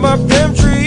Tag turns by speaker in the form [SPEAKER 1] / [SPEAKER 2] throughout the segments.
[SPEAKER 1] my them tree.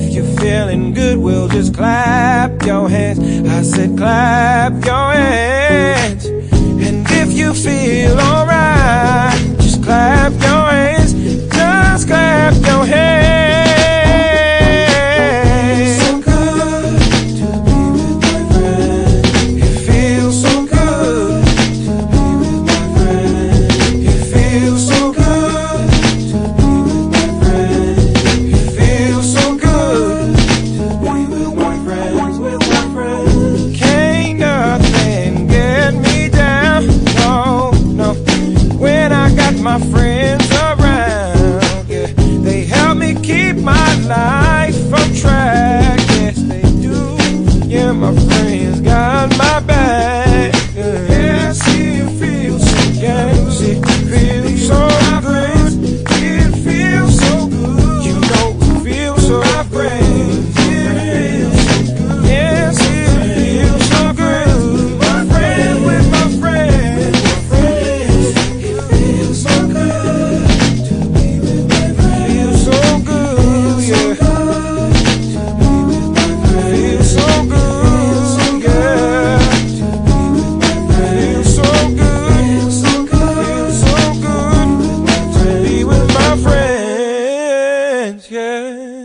[SPEAKER 1] If you're feeling good, we'll just clap your hands. I said, clap your hands. And if you feel alright, my friends. yeah.